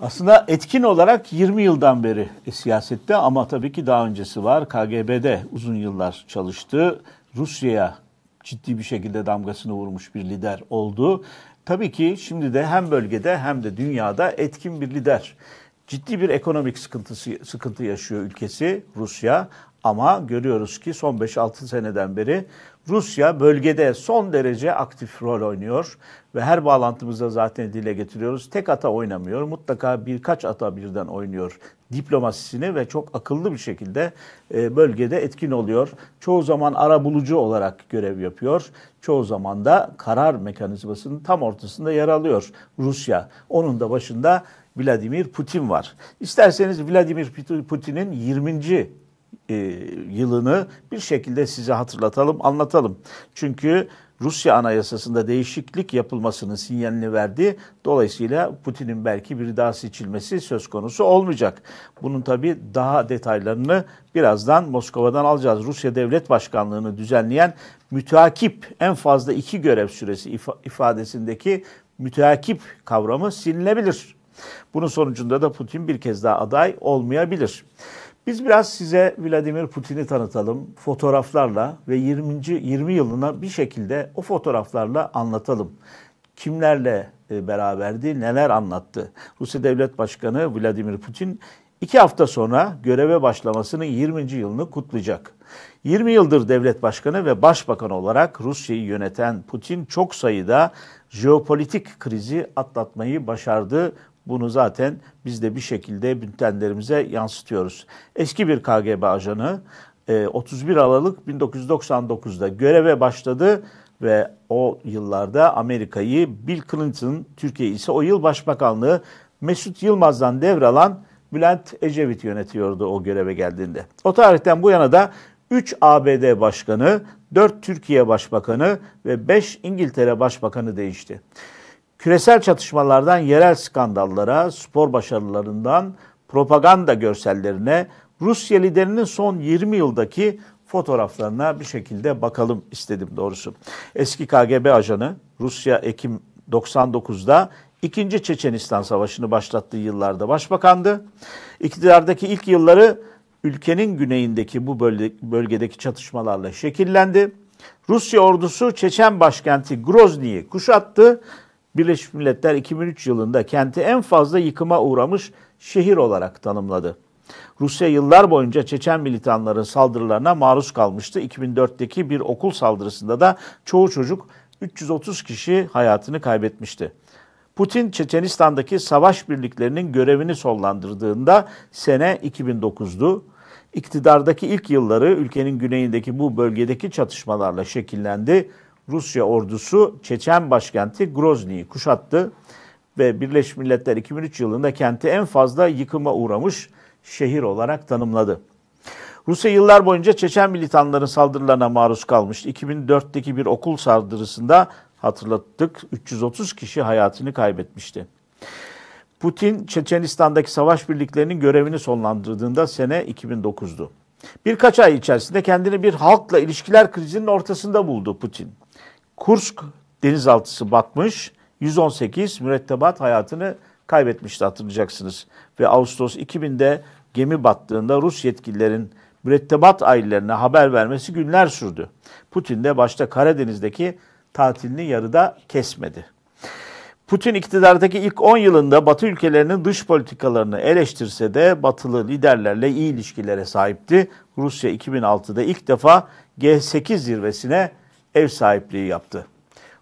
Aslında etkin olarak 20 yıldan beri siyasette ama tabii ki daha öncesi var. KGB'de uzun yıllar çalıştı. Rusya'ya ciddi bir şekilde damgasını vurmuş bir lider oldu. Tabii ki şimdi de hem bölgede hem de dünyada etkin bir lider. Ciddi bir ekonomik sıkıntısı sıkıntı yaşıyor ülkesi Rusya ama görüyoruz ki son 5-6 seneden beri Rusya bölgede son derece aktif rol oynuyor ve her bağlantımızda zaten dile getiriyoruz. Tek ata oynamıyor. Mutlaka birkaç ata birden oynuyor diplomasisini ve çok akıllı bir şekilde e, bölgede etkin oluyor. Çoğu zaman ara bulucu olarak görev yapıyor. Çoğu zaman da karar mekanizmasının tam ortasında yer alıyor Rusya. Onun da başında Vladimir Putin var. İsterseniz Vladimir Putin'in 20 e, yılını bir şekilde size hatırlatalım, anlatalım. Çünkü Rusya Anayasası'nda değişiklik yapılmasının sinyalini verdi. Dolayısıyla Putin'in belki bir daha seçilmesi söz konusu olmayacak. Bunun tabii daha detaylarını birazdan Moskova'dan alacağız. Rusya Devlet Başkanlığı'nı düzenleyen müteakip en fazla iki görev süresi ifadesindeki müteakip kavramı silinebilir. Bunun sonucunda da Putin bir kez daha aday olmayabilir. Biz biraz size Vladimir Putin'i tanıtalım fotoğraflarla ve 20. 20 yılına bir şekilde o fotoğraflarla anlatalım. Kimlerle e, beraberdi, neler anlattı? Rusya Devlet Başkanı Vladimir Putin iki hafta sonra göreve başlamasının 20. yılını kutlayacak. 20 yıldır devlet başkanı ve başbakan olarak Rusya'yı yöneten Putin çok sayıda jeopolitik krizi atlatmayı başardı bunu zaten biz de bir şekilde bültenlerimize yansıtıyoruz. Eski bir KGB ajanı 31 e, Aralık 1999'da göreve başladı ve o yıllarda Amerika'yı Bill Clinton, Türkiye ise o yıl başbakanlığı Mesut Yılmaz'dan devralan Bülent Ecevit yönetiyordu o göreve geldiğinde. O tarihten bu yana da 3 ABD başkanı, 4 Türkiye başbakanı ve 5 İngiltere başbakanı değişti. Küresel çatışmalardan yerel skandallara, spor başarılarından propaganda görsellerine, Rusya liderinin son 20 yıldaki fotoğraflarına bir şekilde bakalım istedim doğrusu. Eski KGB ajanı Rusya Ekim 99'da İkinci Çeçenistan Savaşı'nı başlattığı yıllarda başbakandı. İktidardaki ilk yılları ülkenin güneyindeki bu bölgedeki çatışmalarla şekillendi. Rusya ordusu Çeçen başkenti Grozny'yi kuşattı Birleşmiş Milletler 2003 yılında kenti en fazla yıkıma uğramış şehir olarak tanımladı. Rusya yıllar boyunca Çeçen militanların saldırılarına maruz kalmıştı. 2004'teki bir okul saldırısında da çoğu çocuk 330 kişi hayatını kaybetmişti. Putin Çeçenistan'daki savaş birliklerinin görevini sonlandırdığında sene 2009'du. İktidardaki ilk yılları ülkenin güneyindeki bu bölgedeki çatışmalarla şekillendi. Rusya ordusu Çeçen başkenti Grozny'yi kuşattı ve Birleşmiş Milletler 2003 yılında kenti en fazla yıkıma uğramış şehir olarak tanımladı. Rusya yıllar boyunca Çeçen militanların saldırılarına maruz kalmıştı. 2004'teki bir okul saldırısında hatırlattık 330 kişi hayatını kaybetmişti. Putin Çeçenistan'daki savaş birliklerinin görevini sonlandırdığında sene 2009'du. Birkaç ay içerisinde kendini bir halkla ilişkiler krizinin ortasında buldu Putin. Kursk denizaltısı batmış. 118 mürettebat hayatını kaybetmişti hatırlayacaksınız. Ve Ağustos 2000'de gemi battığında Rus yetkililerin mürettebat ailelerine haber vermesi günler sürdü. Putin de başta Karadeniz'deki tatilini yarıda kesmedi. Putin iktidardaki ilk 10 yılında Batı ülkelerinin dış politikalarını eleştirse de batılı liderlerle iyi ilişkilere sahipti. Rusya 2006'da ilk defa G8 zirvesine ev sahipliği yaptı.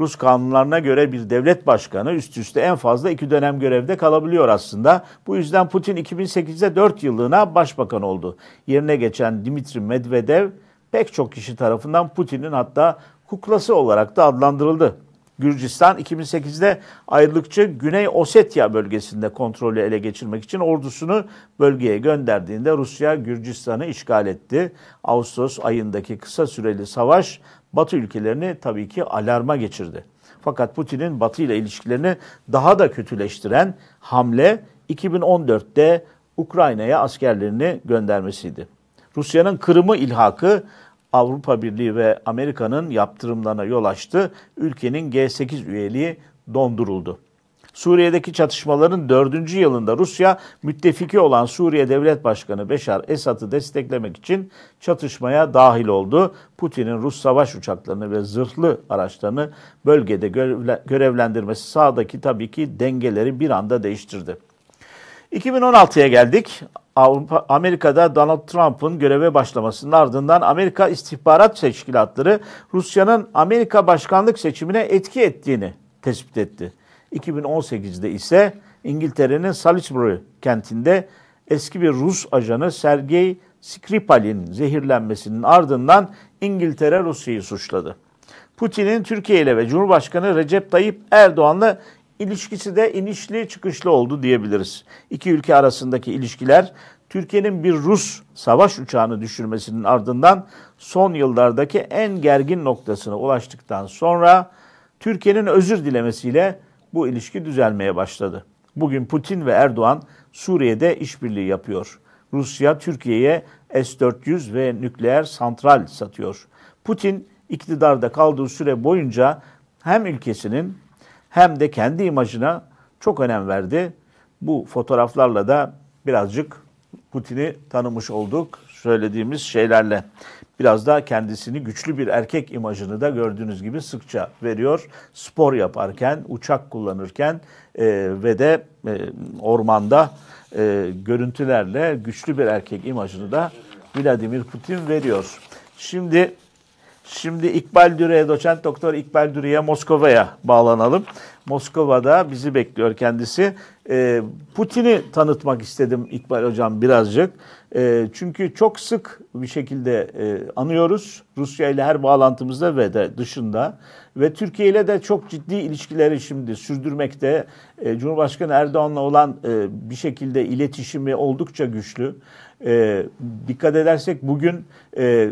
Rus kanunlarına göre bir devlet başkanı üst üste en fazla iki dönem görevde kalabiliyor aslında. Bu yüzden Putin 2008'de 4 yıllığına başbakan oldu. Yerine geçen Dimitri Medvedev pek çok kişi tarafından Putin'in hatta kuklası olarak da adlandırıldı. Gürcistan 2008'de ayrılıkçı Güney Osetya bölgesinde kontrolü ele geçirmek için ordusunu bölgeye gönderdiğinde Rusya Gürcistan'ı işgal etti. Ağustos ayındaki kısa süreli savaş Batı ülkelerini tabii ki alarma geçirdi. Fakat Putin'in Batı ile ilişkilerini daha da kötüleştiren hamle 2014'te Ukrayna'ya askerlerini göndermesiydi. Rusya'nın Kırım'ı ilhakı Avrupa Birliği ve Amerika'nın yaptırımlarına yol açtı. Ülkenin G8 üyeliği donduruldu. Suriye'deki çatışmaların dördüncü yılında Rusya müttefiki olan Suriye Devlet Başkanı Beşar Esad'ı desteklemek için çatışmaya dahil oldu. Putin'in Rus savaş uçaklarını ve zırhlı araçlarını bölgede görevlendirmesi sağdaki tabii ki dengeleri bir anda değiştirdi. 2016'ya geldik. Amerika'da Donald Trump'ın göreve başlamasının ardından Amerika İstihbarat Teşkilatları Rusya'nın Amerika başkanlık seçimine etki ettiğini tespit etti. 2018'de ise İngiltere'nin Salisbury kentinde eski bir Rus ajanı Sergey Skripal'in zehirlenmesinin ardından İngiltere Rusya'yı suçladı. Putin'in Türkiye ile ve Cumhurbaşkanı Recep Tayyip Erdoğan'la ilişkisi de inişli çıkışlı oldu diyebiliriz. İki ülke arasındaki ilişkiler Türkiye'nin bir Rus savaş uçağını düşürmesinin ardından son yıllardaki en gergin noktasına ulaştıktan sonra Türkiye'nin özür dilemesiyle bu ilişki düzelmeye başladı. Bugün Putin ve Erdoğan Suriye'de işbirliği yapıyor. Rusya Türkiye'ye S-400 ve nükleer santral satıyor. Putin iktidarda kaldığı süre boyunca hem ülkesinin hem de kendi imajına çok önem verdi. Bu fotoğraflarla da birazcık Putin'i tanımış olduk söylediğimiz şeylerle. Biraz da kendisini güçlü bir erkek imajını da gördüğünüz gibi sıkça veriyor. Spor yaparken, uçak kullanırken e, ve de e, ormanda e, görüntülerle güçlü bir erkek imajını da Vladimir Putin veriyor. Şimdi Şimdi İkbal Düre'ye, doçent doktor İkbal Düre'ye Moskova'ya bağlanalım. Moskova'da bizi bekliyor kendisi. Ee, Putin'i tanıtmak istedim İkbal Hocam birazcık. Ee, çünkü çok sık bir şekilde e, anıyoruz Rusya ile her bağlantımızda ve de dışında. Ve Türkiye ile de çok ciddi ilişkileri şimdi sürdürmekte. Ee, Cumhurbaşkanı Erdoğan'la olan e, bir şekilde iletişimi oldukça güçlü. Dikkat edersek bugün e,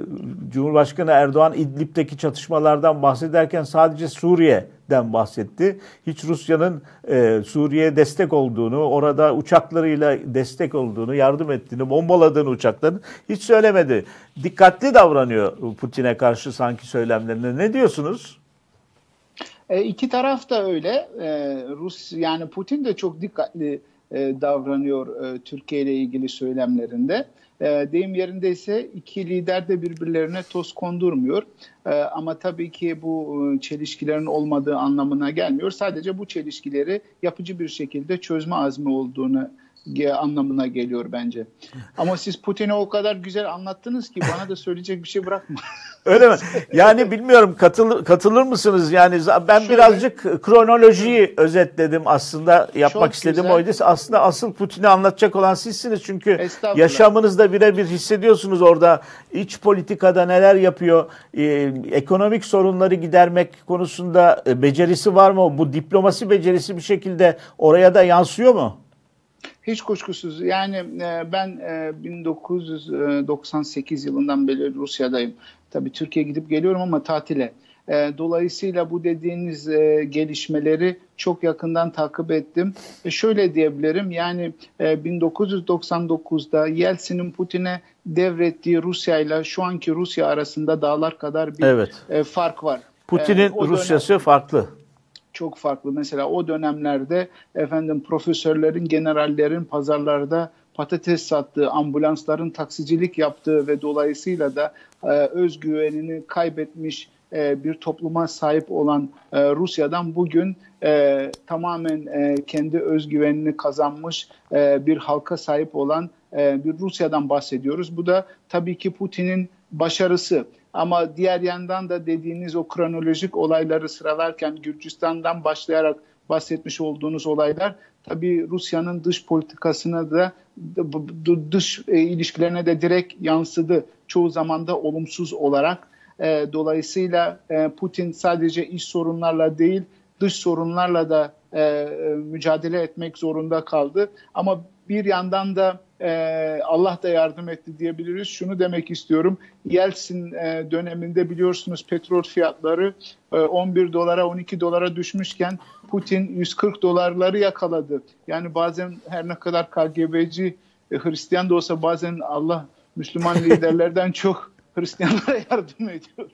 Cumhurbaşkanı Erdoğan İdlib'deki çatışmalardan bahsederken sadece Suriye'den bahsetti. Hiç Rusya'nın Suriye'ye destek olduğunu, orada uçaklarıyla destek olduğunu, yardım ettiğini, bombaladığını uçakların hiç söylemedi. Dikkatli davranıyor Putin'e karşı sanki söylemlerine. Ne diyorsunuz? E, iki taraf da öyle. E, Rus yani Putin de çok dikkatli e, davranıyor e, Türkiye ile ilgili söylemlerinde. E, deyim yerindeyse iki lider de birbirlerine toz kondurmuyor. E, ama tabii ki bu e, çelişkilerin olmadığı anlamına gelmiyor. Sadece bu çelişkileri yapıcı bir şekilde çözme azmi olduğunu anlamına geliyor bence. Ama siz Putin'i o kadar güzel anlattınız ki bana da söyleyecek bir şey bırakma. Öyle mi? Yani bilmiyorum katıl, katılır mısınız? Yani ben Şöyle, birazcık kronolojiyi özetledim aslında yapmak istediğim güzel. oydu. Aslında asıl Putin'i anlatacak olan sizsiniz çünkü yaşamınızda birebir hissediyorsunuz orada iç politikada neler yapıyor, ee, ekonomik sorunları gidermek konusunda e, becerisi var mı? Bu diplomasi becerisi bir şekilde oraya da yansıyor mu? Hiç kuşkusuz. Yani e, ben e, 1998 yılından beri Rusya'dayım. Tabii Türkiye'ye gidip geliyorum ama tatile. E, dolayısıyla bu dediğiniz e, gelişmeleri çok yakından takip ettim. E, şöyle diyebilirim yani e, 1999'da Yeltsin'in Putin'e devrettiği Rusya ile şu anki Rusya arasında dağlar kadar bir evet. e, fark var. Putin'in e, Rusyası farklı çok farklı. Mesela o dönemlerde efendim profesörlerin, generallerin pazarlarda patates sattığı, ambulansların taksicilik yaptığı ve dolayısıyla da e, özgüvenini kaybetmiş e, bir topluma sahip olan e, Rusya'dan bugün e, tamamen e, kendi özgüvenini kazanmış e, bir halka sahip olan e, bir Rusya'dan bahsediyoruz. Bu da tabii ki Putin'in başarısı. Ama diğer yandan da dediğiniz o kronolojik olayları sıralarken Gürcistan'dan başlayarak bahsetmiş olduğunuz olaylar tabii Rusya'nın dış politikasına da dış e, ilişkilerine de direkt yansıdı. Çoğu zaman da olumsuz olarak. E, dolayısıyla e, Putin sadece iç sorunlarla değil dış sorunlarla da mücadele etmek zorunda kaldı. Ama bir yandan da e, Allah da yardım etti diyebiliriz. Şunu demek istiyorum. Yeltsin e, döneminde biliyorsunuz petrol fiyatları e, 11 dolara 12 dolara düşmüşken Putin 140 dolarları yakaladı. Yani bazen her ne kadar KGB'ci e, Hristiyan da olsa bazen Allah Müslüman liderlerden çok Hristiyanlara yardım ediyor.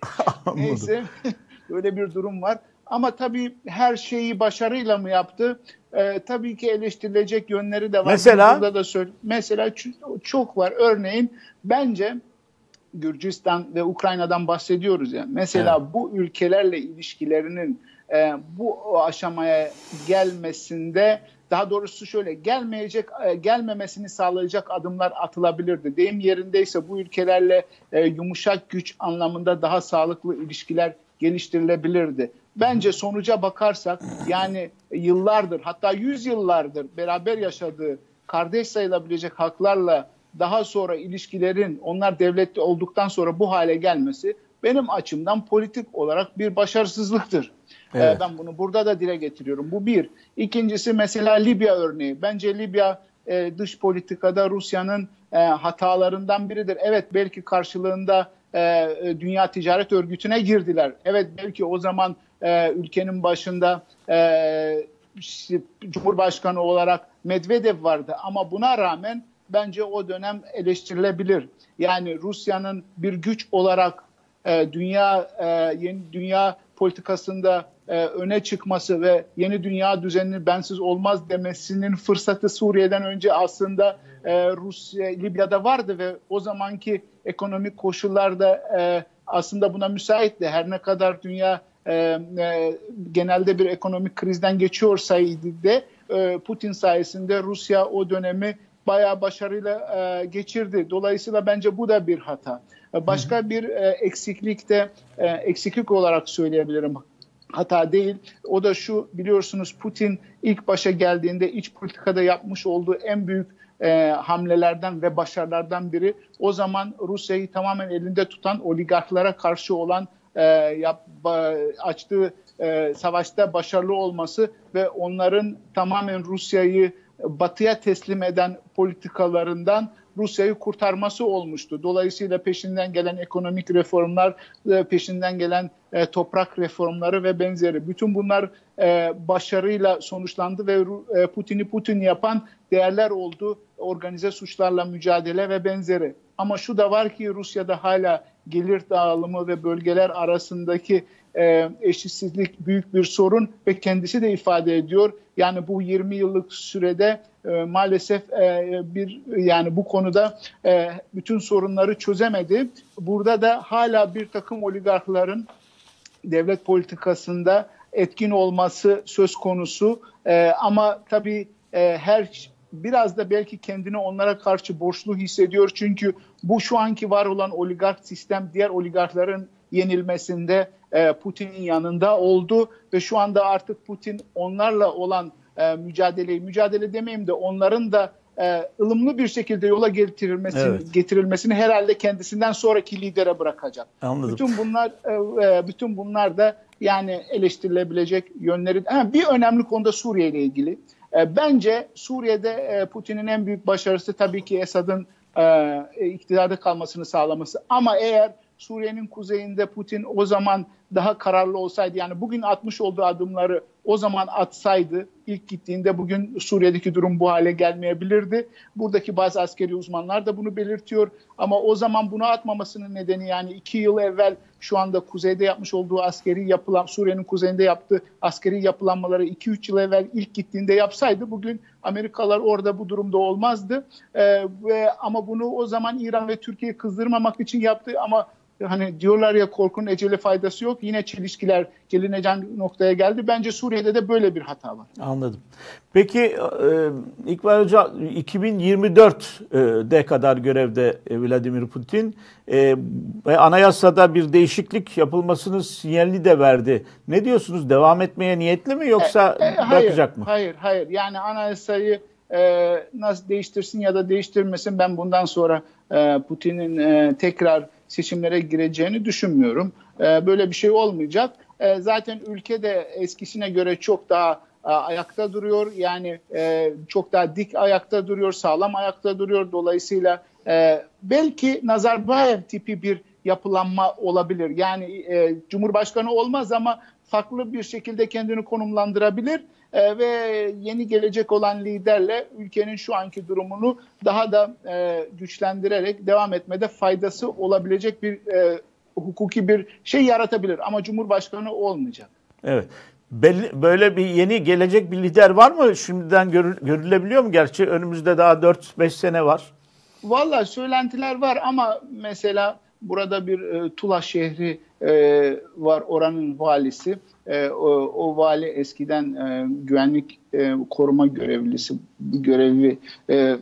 Neyse öyle bir durum var. Ama tabii her şeyi başarıyla mı yaptı? E, tabii ki eleştirilecek yönleri de var. Mesela? Burada da söyle. Mesela çok var. Örneğin bence Gürcistan ve Ukrayna'dan bahsediyoruz ya. Mesela evet. bu ülkelerle ilişkilerinin e, bu aşamaya gelmesinde daha doğrusu şöyle gelmeyecek e, gelmemesini sağlayacak adımlar atılabilirdi. Deyim yerindeyse bu ülkelerle e, yumuşak güç anlamında daha sağlıklı ilişkiler geliştirilebilirdi. Bence sonuca bakarsak yani yıllardır hatta yüz yıllardır beraber yaşadığı kardeş sayılabilecek haklarla daha sonra ilişkilerin onlar devletli olduktan sonra bu hale gelmesi benim açımdan politik olarak bir başarısızlıktır. Ee, evet. Ben bunu burada da dile getiriyorum. Bu bir. İkincisi mesela Libya örneği. Bence Libya e, dış politikada Rusya'nın e, hatalarından biridir. Evet belki karşılığında e, Dünya Ticaret Örgütü'ne girdiler. Evet belki o zaman e, ülkenin başında e, Cumhurbaşkanı olarak Medvedev vardı. Ama buna rağmen bence o dönem eleştirilebilir. Yani Rusya'nın bir güç olarak e, dünya e, yeni dünya politikasında e, öne çıkması ve yeni dünya düzenini bensiz olmaz demesinin fırsatı Suriye'den önce aslında e, Rusya Libya'da vardı ve o zamanki ekonomik koşullarda e, aslında buna müsaitti. Her ne kadar dünya e, e, genelde bir ekonomik krizden geçiyorsaydı da e, Putin sayesinde Rusya o dönemi bayağı başarıyla e, geçirdi. Dolayısıyla bence bu da bir hata. E, başka bir e, eksiklik de e, eksiklik olarak söyleyebilirim hata değil. O da şu biliyorsunuz Putin ilk başa geldiğinde iç politikada yapmış olduğu en büyük e, hamlelerden ve başarılardan biri o zaman Rusya'yı tamamen elinde tutan oligarklara karşı olan e, yap, açtığı e, savaşta başarılı olması ve onların tamamen Rusya'yı batıya teslim eden politikalarından Rusya'yı kurtarması olmuştu. Dolayısıyla peşinden gelen ekonomik reformlar, e, peşinden gelen e, toprak reformları ve benzeri. Bütün bunlar e, başarıyla sonuçlandı ve Putin'i Putin yapan değerler oldu. Organize suçlarla mücadele ve benzeri. Ama şu da var ki Rusya'da hala gelir dağılımı ve bölgeler arasındaki e, eşitsizlik büyük bir sorun ve kendisi de ifade ediyor. Yani bu 20 yıllık sürede e, maalesef e, bir yani bu konuda e, bütün sorunları çözemedi. Burada da hala bir takım oligarkların devlet politikasında etkin olması söz konusu. E, ama tabii e, her biraz da belki kendini onlara karşı borçlu hissediyor. Çünkü bu şu anki var olan oligark sistem diğer oligarkların yenilmesinde e, Putin'in yanında oldu ve şu anda artık Putin onlarla olan e, mücadeleyi mücadele demeyeyim de onların da e, ılımlı bir şekilde yola getirilmesi evet. getirilmesini herhalde kendisinden sonraki lidere bırakacak. Anladım. Bütün bunlar e, bütün bunlar da yani eleştirilebilecek yönleri. Ha, bir önemli konuda Suriye ile ilgili. Bence Suriye'de Putin'in en büyük başarısı tabii ki Esad'ın iktidarda kalmasını sağlaması. Ama eğer Suriye'nin kuzeyinde Putin o zaman daha kararlı olsaydı yani bugün atmış olduğu adımları o zaman atsaydı ilk gittiğinde bugün Suriye'deki durum bu hale gelmeyebilirdi. Buradaki bazı askeri uzmanlar da bunu belirtiyor ama o zaman bunu atmamasının nedeni yani iki yıl evvel şu anda kuzeyde yapmış olduğu askeri yapılan Suriye'nin kuzeyinde yaptığı askeri yapılanmaları 2-3 yıl evvel ilk gittiğinde yapsaydı bugün Amerikalılar orada bu durumda olmazdı. Ee, ve, ama bunu o zaman İran ve Türkiye kızdırmamak için yaptı ama hani diyorlar ya korkunun eceli faydası yok. Yine çelişkiler gelineceğin noktaya geldi. Bence Suriye'de de böyle bir hata var. Anladım. Peki e, İkbal Hoca 2024'de kadar görevde e, Vladimir Putin e, ve anayasada bir değişiklik yapılmasını sinyalini de verdi. Ne diyorsunuz? Devam etmeye niyetli mi yoksa e, e, bırakacak hayır, mı? Hayır, hayır. Yani anayasayı e, nasıl değiştirsin ya da değiştirmesin ben bundan sonra e, Putin'in e, tekrar seçimlere gireceğini düşünmüyorum. E, böyle bir şey olmayacak. E, zaten ülke de eskisine göre çok daha e, ayakta duruyor. Yani e, çok daha dik ayakta duruyor, sağlam ayakta duruyor. Dolayısıyla e, belki Nazarbayev tipi bir yapılanma olabilir. Yani Cumhurbaşkanı olmaz ama farklı bir şekilde kendini konumlandırabilir e, ve yeni gelecek olan liderle ülkenin şu anki durumunu daha da e, güçlendirerek devam etmede faydası olabilecek bir e, hukuki bir şey yaratabilir ama Cumhurbaşkanı olmayacak. Evet. belli, böyle bir yeni gelecek bir lider var mı? Şimdiden görü, görülebiliyor mu? Gerçi önümüzde daha 4-5 sene var. Valla söylentiler var ama mesela burada bir e, Tula şehri e, var oranın valisi. E, o, o vali eskiden e, güvenlik e, koruma görevlisi, görevi e,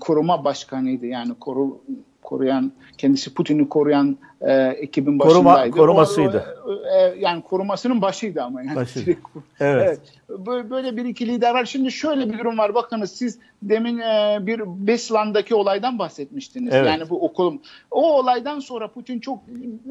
koruma başkanıydı. Yani koru, koruyan, kendisi Putin'i koruyan e, ekibin başındaydı. Koruma, korumasıydı. O, e, yani korumasının başıydı ama. Yani. Başı. evet. evet. Böyle bir iki lider var. Şimdi şöyle bir durum var. Bakınız siz demin e, bir Beslan'daki olaydan bahsetmiştiniz. Evet. Yani bu okulum. O olaydan sonra Putin çok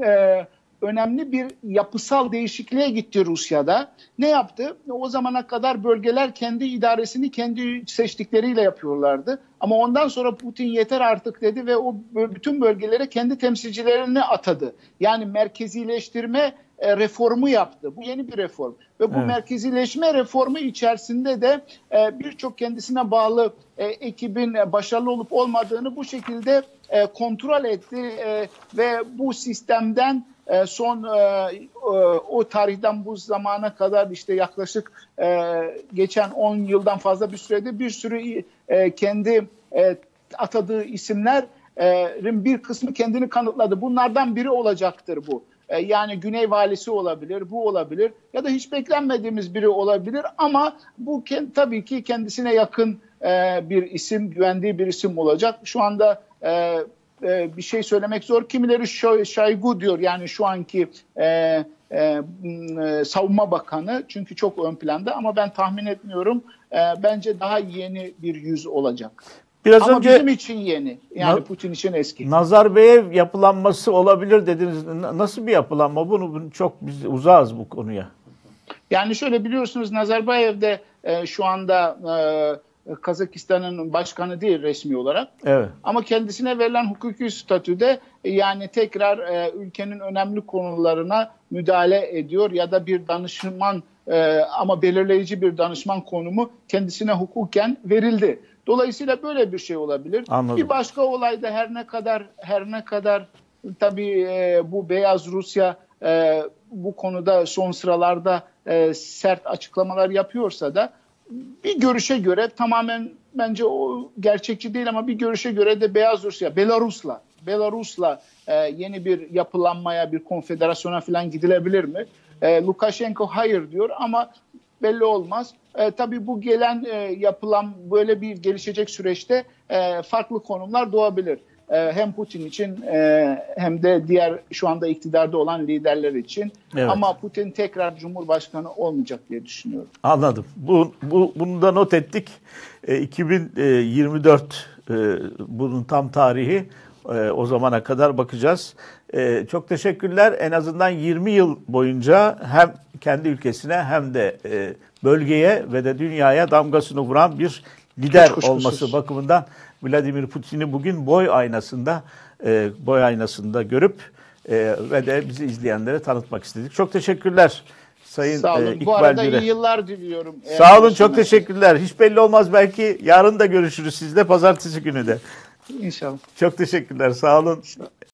e, önemli bir yapısal değişikliğe gitti Rusya'da. Ne yaptı? O zamana kadar bölgeler kendi idaresini kendi seçtikleriyle yapıyorlardı. Ama ondan sonra Putin yeter artık dedi ve o bütün bölgelere kendi temsilcilerini atadı. Yani merkezileştirme e, reformu yaptı. Bu yeni bir reform. Ve bu evet. merkezileşme reformu içerisinde de e, birçok kendisine bağlı e, ekibin başarılı olup olmadığını bu şekilde kontrol etti ve bu sistemden e, son e, o tarihten bu zamana kadar işte yaklaşık e, geçen 10 yıldan fazla bir sürede bir sürü kendi atadığı isimlerin bir kısmı kendini kanıtladı. Bunlardan biri olacaktır bu. Yani Güney Valisi olabilir, bu olabilir ya da hiç beklenmediğimiz biri olabilir ama bu tabii ki kendisine yakın bir isim, güvendiği bir isim olacak. Şu anda e, bir şey söylemek zor. Kimileri Şaygu diyor yani şu anki e, e, e, savunma bakanı çünkü çok ön planda ama ben tahmin etmiyorum. E, bence daha yeni bir yüz olacak. Biraz Ama önce bizim için yeni. Yani Na, Putin için eski. Nazarbayev yapılanması olabilir dediniz. Nasıl bir yapılanma? Bunu, bunu çok biz uzağız bu konuya. Yani şöyle biliyorsunuz Nazarbayev de e, şu anda e, Kazakistan'ın başkanı değil resmi olarak. Evet. Ama kendisine verilen hukuki statüde yani tekrar e, ülkenin önemli konularına müdahale ediyor ya da bir danışman e, ama belirleyici bir danışman konumu kendisine hukuken verildi. Dolayısıyla böyle bir şey olabilir. Anladım. Bir başka olayda her ne kadar her ne kadar tabii e, bu Beyaz Rusya e, bu konuda son sıralarda e, sert açıklamalar yapıyorsa da bir görüşe göre tamamen bence o gerçekçi değil ama bir görüşe göre de Beyaz Rusya, Belarus'la Belarus'la e, yeni bir yapılanmaya, bir konfederasyona falan gidilebilir mi? E, Lukashenko hayır diyor ama belli olmaz. E, tabii bu gelen e, yapılan böyle bir gelişecek süreçte e, farklı konumlar doğabilir. E, hem Putin için e, hem de diğer şu anda iktidarda olan liderler için. Evet. Ama Putin tekrar Cumhurbaşkanı olmayacak diye düşünüyorum. Anladım. Bu, bu bunu da not ettik. E, 2024 e, bunun tam tarihi. E, o zamana kadar bakacağız. E, çok teşekkürler. En azından 20 yıl boyunca hem kendi ülkesine hem de e, bölgeye ve de dünyaya damgasını vuran bir lider olması bakımından Vladimir Putin'i bugün boy aynasında e, boy aynasında görüp e, ve de bizi izleyenlere tanıtmak istedik. Çok teşekkürler. Sayın Sağ olun. E, İkbal Bu arada Dire. iyi yıllar diliyorum. Sağ olun çok teşekkürler. Hiç belli olmaz belki yarın da görüşürüz sizle pazartesi günü de. İnşallah. Çok teşekkürler. Sağ olun.